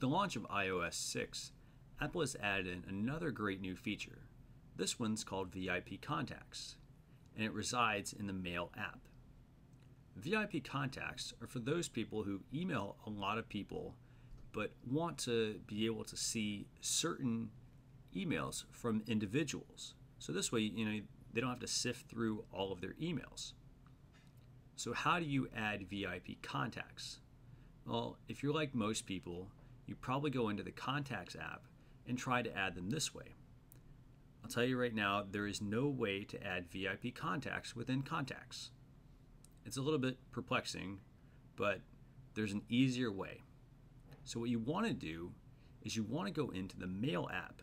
With the launch of iOS 6, Apple has added in another great new feature. This one's called VIP Contacts, and it resides in the Mail app. VIP Contacts are for those people who email a lot of people but want to be able to see certain emails from individuals. So this way, you know, they don't have to sift through all of their emails. So how do you add VIP contacts? Well, if you're like most people, you probably go into the Contacts app and try to add them this way. I'll tell you right now, there is no way to add VIP contacts within Contacts. It's a little bit perplexing, but there's an easier way. So, what you want to do is you want to go into the Mail app.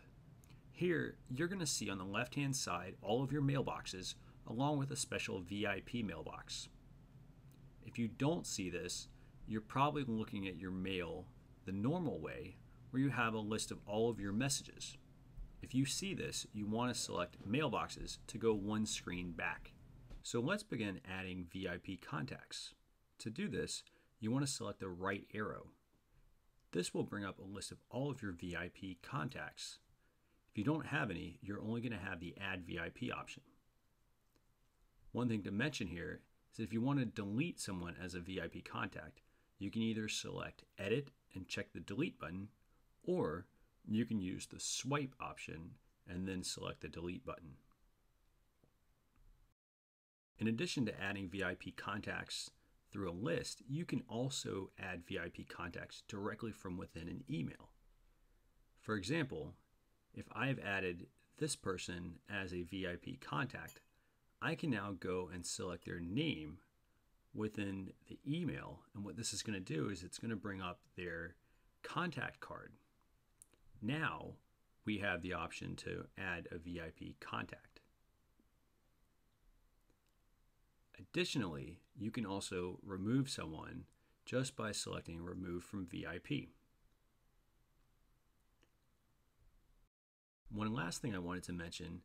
Here, you're going to see on the left hand side all of your mailboxes along with a special VIP mailbox. If you don't see this, you're probably looking at your mail the normal way where you have a list of all of your messages. If you see this, you want to select mailboxes to go one screen back. So let's begin adding VIP contacts. To do this, you want to select the right arrow. This will bring up a list of all of your VIP contacts. If you don't have any, you're only going to have the Add VIP option. One thing to mention here is if you want to delete someone as a VIP contact, you can either select Edit and check the Delete button, or you can use the Swipe option and then select the Delete button. In addition to adding VIP contacts through a list, you can also add VIP contacts directly from within an email. For example, if I've added this person as a VIP contact, I can now go and select their name within the email. And what this is going to do is it's going to bring up their contact card. Now we have the option to add a VIP contact. Additionally, you can also remove someone just by selecting Remove from VIP. One last thing I wanted to mention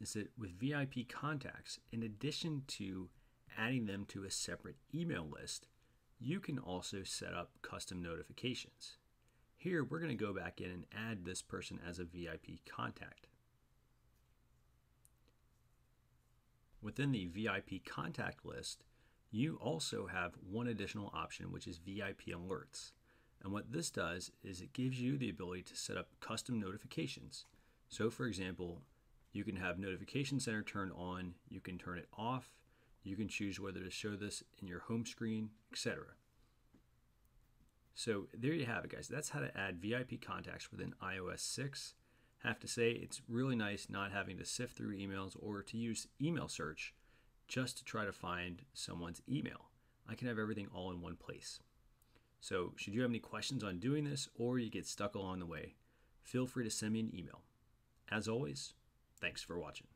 is that with VIP contacts, in addition to adding them to a separate email list, you can also set up custom notifications. Here, we're going to go back in and add this person as a VIP contact. Within the VIP contact list, you also have one additional option, which is VIP alerts. And what this does is it gives you the ability to set up custom notifications. So, for example, you can have Notification Center turned on, you can turn it off, you can choose whether to show this in your home screen, etc. So there you have it, guys. That's how to add VIP contacts within iOS 6. Have to say, it's really nice not having to sift through emails or to use email search just to try to find someone's email. I can have everything all in one place. So, should you have any questions on doing this or you get stuck along the way, feel free to send me an email. As always, thanks for watching.